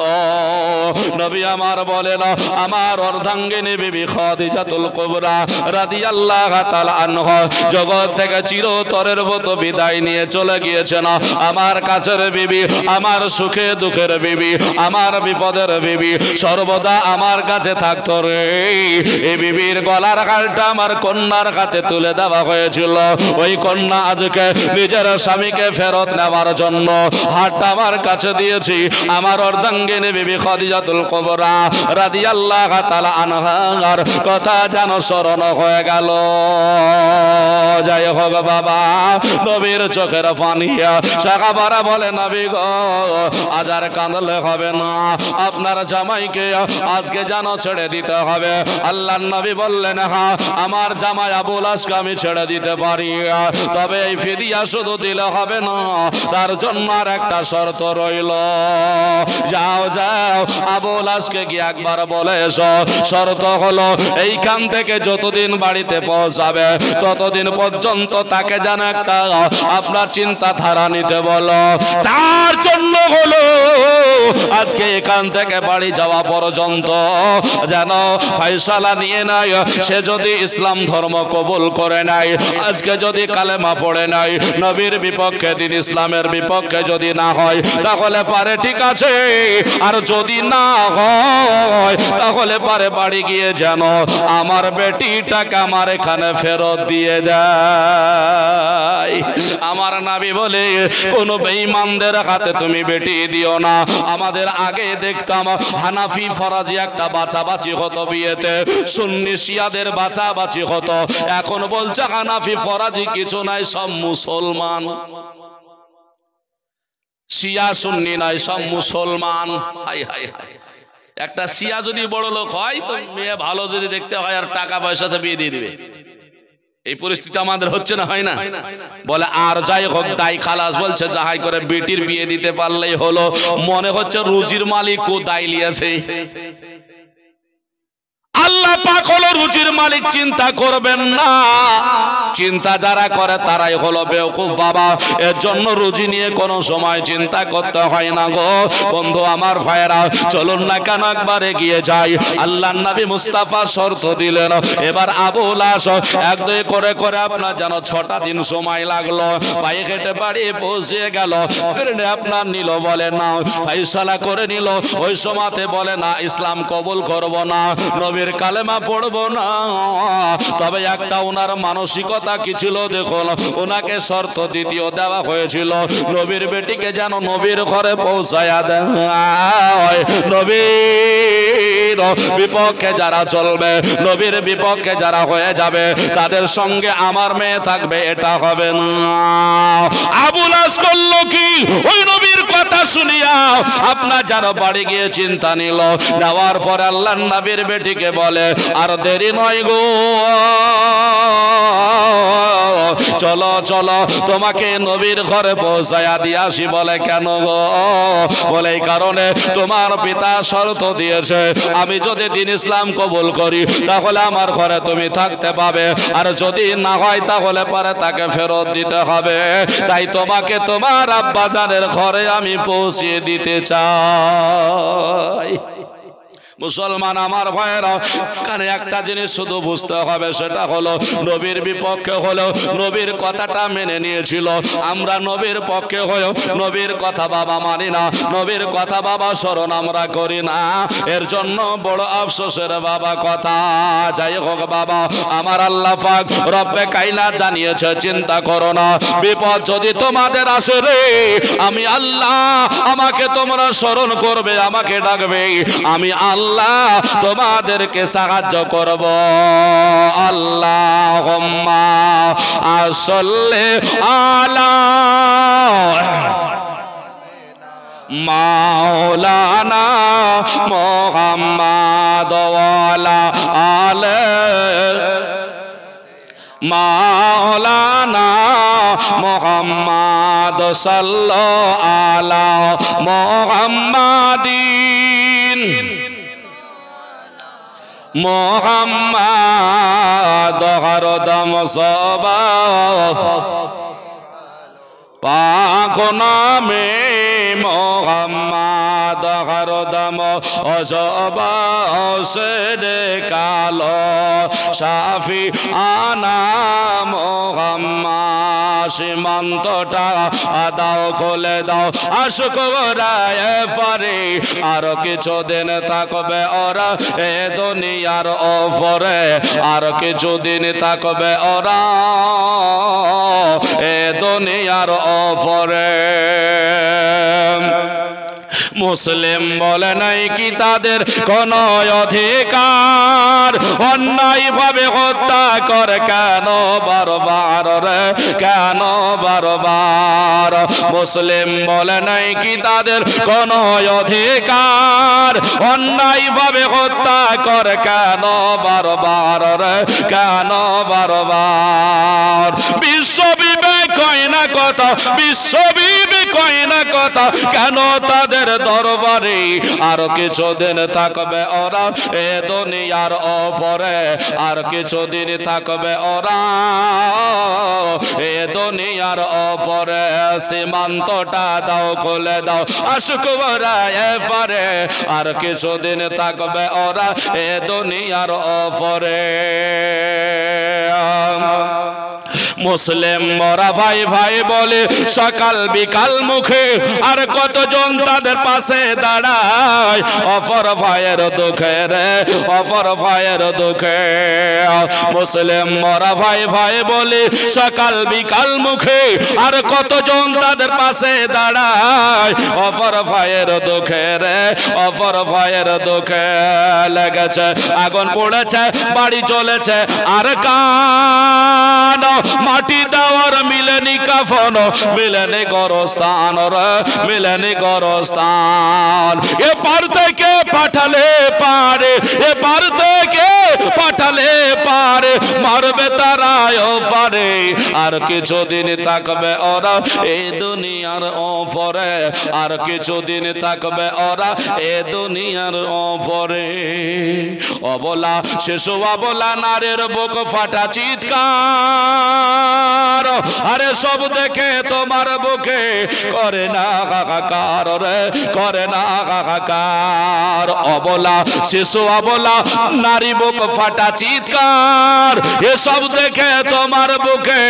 নবী আমার বলেন আমার অর্ধাঙ্গিনী বিবি খাদিজাতুল কুবরা রাদিয়াল্লাহু তাআলা আনহা জগৎ থেকে চিরতরের মতো বিদায় নিয়ে চলে গিয়েছেন আমার কাছের বিবি, আমার সুখে দুঃখের বিবি আমার বিপদের বিবি সর্বদা আমার কাছে থাকতো রে। এই বিবির গলার হালটা আমার কন্যার হাতে তুলে দেওয়া হয়েছিল। ওই কন্যা আজকে নিজের স্বামীকে ফেরত নেওয়ার জন্য হাতটা আমার কাছে দিয়েছি। আমার অর্ধাঙ্গিনী বিবি খাদিজাতুল কুবরা রাদিয়াল্লাহু তাআলা আনহার কথা যেন স্মরণ হয়ে গেল। যাই হোক বাবা, নবীর চোখের পানি। শাখাবারা বলে, নবী গো আজ আর কাঁদলে হবে না। আপনার জামাইকে আজকে যেন ছেড়ে দিতে হবে। আল্লাহ নবী বললেন হ্যাঁ আমার জামাই আবুল আসকে আমি ছেড়ে দিতে পারি। তবে এই ফিদিয়া শুধু দিলে হবে না, তার জন্য আর একটা শর্ত রইল। যাও যাও, আবুল আসকে কি একবার বলে এসো। শর্ত হলো, এইখান থেকে যতদিন বাড়িতে পৌঁছাবে, ততদিন পর্যন্ত তাকে যেন একটা আপনার চিন্তা ধারা নিতে বলো। তার জন্য হলো আজকে এখান থেকে বাড়ি যাওয়া পর্যন্ত যেন ফয়সালা নিয়ে নাই, সে যদি ইসলাম ধর্ম কবুল করে নাই, আজকে যদি কালেমা পড়ে নাই, নবীর বিপক্ষে দিন ইসলামের বিপক্ষে যদি না হয়, তাহলে পারে ঠিক আছে। আর যদি না হয়, তাহলে পারে বাড়ি গিয়ে যেন আমার বেটিটাকে আমার এখানে ফেরত দিয়ে দেয়। আমার নাবি বলে, কোনো বেঈমানদের হাতে তুমি বেটি দিও না আমাদের আগে দেখতাম হানাফি ফরাজি একটা বাছাবাছি হতো বিয়েতে, সুন্নি শিয়াদের বাছাবাছি হতো। এখন বলছে হানাফি ফরাজি কিছু নাই, সব মুসলমান। শিয়া সুন্নি নাই, সব মুসলমান। হাই হাই হাই একটা শিয়া যদি বড় লোক হয়, তো মেয়ে ভালো যদি দেখতে হয়, আর টাকা পয়সা আছে বিয়ে দিয়ে দিবে। এই পরিস্থিতি আমাদের হচ্ছে না, হয় না? বলে, আর যাই হোক দাই খালাস বলছে, যাহাই করে বেটির বিয়ে দিতে পারলেই হলো। মনে হচ্ছে রুজির মালিক ও দায় লিয়েছে আল্লাহ পাক হলো রুচির মালিক, চিন্তা করবেন না। চিন্তা যারা করে তারাই হলো বেওকুফ বাবা। এর জন্য রুজি নিয়ে কোনো সময় চিন্তা করতে হয় না গো। বন্ধু আমার ভাইয়েরা, চলুন না কেন একবার এগিয়ে যাই। আল্লাহ নবী মুস্তাফা শর্ত দিলেন। এবার আবু লাশ, এক দুই করে করে আপনার যেন ছটা দিন সময় লাগল। পায়ে হেঁটে বাড়ি পৌঁছে গেল। আপনার নিল বলে না ফাইসালা করে নিল। ওই সময়তে বলে না, ইসলাম কবুল করব না। নবীর কালেমা পড়ব না। তবে একটা ওনার মানসিকতা কি ছিল দেখুন, ওনাকে শর্ত দ্বিতীয় দেওয়া হয়েছিল। নবীর বেটিকে যেন নবীর ঘরে পৌঁছায়া দেয়। নবীর বিপক্ষে যারা চলবে, নবীর বিপক্ষে যারা হয়ে যাবে, তাদের সঙ্গে আমার মেয়ে থাকবে, এটা হবে না। আবুলাস করল কি? ওই নবীর শুনিয়া আপনার যারা বাড়ি গিয়ে চিন্তা নিল নেওয়ার পর আল্লাহ নবীর বেটিকে বলে, আর দেরি নয় গো। চলো চলো, তোমাকে নবীর ঘরে পৌঁছায়া দিয়ে আসি বলে, কেন গো? বলে, এই কারণে তোমার পিতা শর্ত দিয়েছে, আমি যদি দিন ইসলাম কবুল করি, তাহলে আমার ঘরে তুমি থাকতে পাবে, আর যদি না হয়, তাহলে পরে তাকে ফেরত দিতে হবে। তাই তোমাকে তোমার আব্বাজানের ঘরে আমি পৌঁছিয়ে দিতে চাই। মুসলমান আমার ভাইয়েরা, কানে একটা জিনিস শুধু বুঝতে হবে, সেটা হলো নবীর বিপক্ষে হলো নবীর কথাটা মেনে নিয়েছিল। আমরা নবীর পক্ষে হয়েও নবীর কথা বাবা মানি না, নবীর কথা বাবা স্মরণ আমরা করি না। এর জন্য বড় আফসোসের বাবা কথা। যাই হোক বাবা, আমার আল্লাহ পাক রব্বে কাইনা জানিয়েছে, চিন্তা করো না। বিপদ যদি তোমাদের আসে রে, আমি আল্লাহ আমাকে তোমরা স্মরণ করবে, আমাকে ডাকবে। আমি আল্লাহ তোমাদেরকে সাহায্য করব। আল্লাহ আসলে আলা মাওলানা মোহাম্মদ আলে মাওলানা মোহাম্মদ সাল্ল আলা মোহাম্মদিন মোহাম্মদ হরদম সব পাক নামে মোহাম্মদ দহর দম অসেরে কালো সাফি আনা মোহাম্মা সীমান্তটা দাও খুলে দাও, আশুক রায় পারে আর কিছুদিন থাকবে ওরা এ দুনিয়ার ওপরে, আর কিছুদিন থাকবে ওরা এ দুনিয়ার ওপরে। মুসলিম বলে নাই কি তাদের কোন অধিকার? অন্যায় ভাবে হত্যা করে কেন বারবার রে? কেন বারবার? মুসলিম বলে নাই কি তাদের কোন অধিকার? অন্যায় ভাবে হত্যা করে কেন বারবার রে? কেন বারবার? বিশ্ব বিবেক কয় না কথা বিশ্ব বিবেক কয় কথা? কেন তাদের দরবারে আর কিছুদিন থাকবে ওরা এ দুনিয়ার ওপরে আর কিছুদিন থাকবে ওরা এ দুনিয়ার ওপরে সীমান্তটা দাও, খুলে দাও, আশুক পারে আর কিছুদিন থাকবে ওরা এ দুনিয়ার ওপরে মুসলিম মরা ভাই ভাই বলে, সকাল বিকাল মুখে, আর কতজন তাদের পাশে দাঁড়ায়? অফর ভাইয়ের দুঃখে রে, অফর ভাইয়ের দুঃখে। মুসলিম মরা ভাই ভাই বলে, সকাল বিকাল মুখে, আর কতজন তাদের পাশে দাঁড়ায়? অফর ভাইয়ের দুঃখে রে, অফর ভাইয়ের দুঃখে লেগেছে, আগুন পড়েছে, বাড়ি চলেছে আর কান মাটি দেওয়ার মিলেনি কাফন, মিলেনি গরস্থান। রে মিলেনি গরস্থান। এ পার থেকে পাঠালে পারে এ পার থেকে পাঠালে পারে, মারবে তারায় পারে আর কিছুদিন থাকবে ওরা এই দুনিয়ার ওপরে আর কিছুদিন থাকবে ওরা এ দুনিয়ার ওপরে অবলা শিশু, অবলা নারের বুক ফাটা চিৎকার। আরে সব দেখে তোমার বুকে করে না, হাহাকার রে, করে না, হাহাকার। অবলা, শিশু অবলা, নারী বুক ফাটা চিৎকার। এসব দেখে তোমার বুকে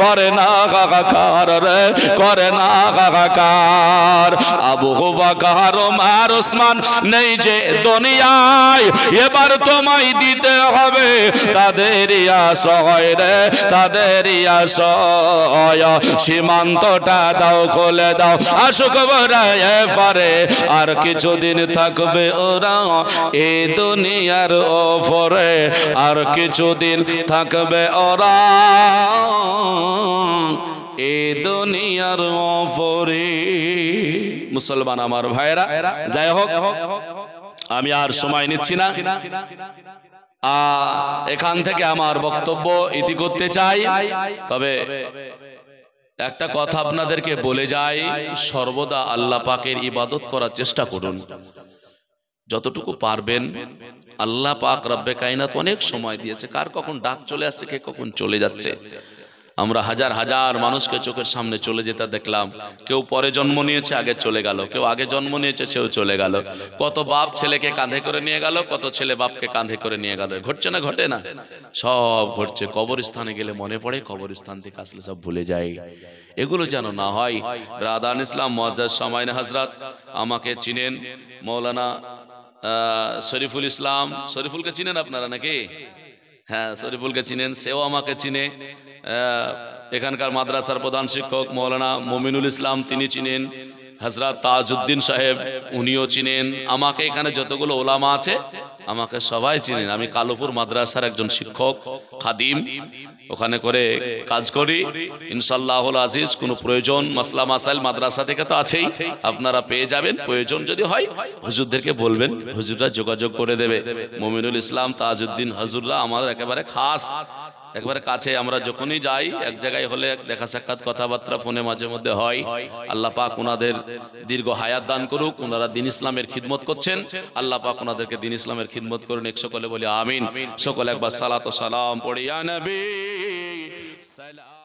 করে না, হাহাকার রে, করে না, হাহাকার। আবু হুবাকার ওমার ওসমান নেই যে দুনিয়ায়। এবার তোমায় দিতে হবে তাদের আশয় রে তাদের আশয় সীমান্তটা দাও খুলে। দাও, আসুক পারে, আর কিছুদিন থাকবে ওরা এ দুনিয়ার ওপরে, আর কিছুদিন থাকবে ওরা এ দুনিয়ার ওপরে। মুসলমান আমার ভাইরা যাই হোক, আমি আর সময় নিচ্ছি না। এখান থেকে আমার বক্তব্য ইতি করতে চাই। তবে একটা কথা আপনাদেরকে বলে যাই সর্বদা আল্লাহ পাকের ইবাদত করার চেষ্টা করুন। যতটুকু পারবেন আল্লাহ পাক রব্বে কাইনাত অনেক সময় দিয়েছে। কার কখন ডাক চলে আসছে কে কখন চলে যাচ্ছে? আমরা হাজার হাজার মানুষকে চোখের সামনে চলে যেতে দেখলাম। কেউ পরে জন্ম নিয়েছে, আগে চলে গেল। কেউ আগে জন্ম নিয়েছে, সেও চলে গেল। কত বাপ ছেলেকে কাঁধে করে নিয়ে গেল, কত ছেলে বাপকে কাঁধে করে নিয়ে গেল। ঘটছে না, ঘটে না? সব ঘটছে। কবরস্থানে গেলে মনে পড়ে, কবরস্থান থেকে আসলে সব ভুলে যায় এগুলো যেন না হয়। রাদান ইসলাম মজাজ সামাইন হাজরাত, আমাকে চিনেন মৌলানা শরীফুল ইসলাম। শরীফুলকে চিনেন আপনারা নাকি? হ্যাঁ শরীফুলকে চিনেন, সেও আমাকে চিনে। এখানকার মাদ্রাসার প্রধান শিক্ষক মৌলানা মমিনুল ইসলাম, তিনি চিনেন। হজরত তাজউদ্দিন সাহেব, উনিও চিনেন। আমাকে এখানে যতগুলো ওলামা আছে, আমাকে সবাই চিনেন। আমি কালুপুর মাদ্রাসার একজন শিক্ষক, খাদিম। ওখানে করে কাজ করি। ইনশাল্লাহ আজিজ, কোনো প্রয়োজন, মাসলা মাসাইল মাদ্রাসা থেকে তো আছেই। আপনারা পেয়ে যাবেন। প্রয়োজন যদি হয়, হুজুরদেরকে বলবেন। হুজুররা যোগাযোগ করে দেবে। মমিনুল ইসলাম, তাজউদ্দিন, হজুররা আমাদের একেবারে খাস। একবারে কাছে আমরা যখনই যাই, এক জায়গায় হলে দেখা সাক্ষাৎ কথাবার্তা ফোনে মাঝে মধ্যে হয়। আল্লাহ পাক ওনাদের দীর্ঘ হায়াত দান করুক ওনারা দিন ইসলামের খিদমত করছেন। আল্লাহ পাক ওনাদেরকে দিন ইসলামের খিদমত করুন, এক সকলে বলি আমিন। সকলে একবার সালাত সালাম পড়িয়া নবী, সালাম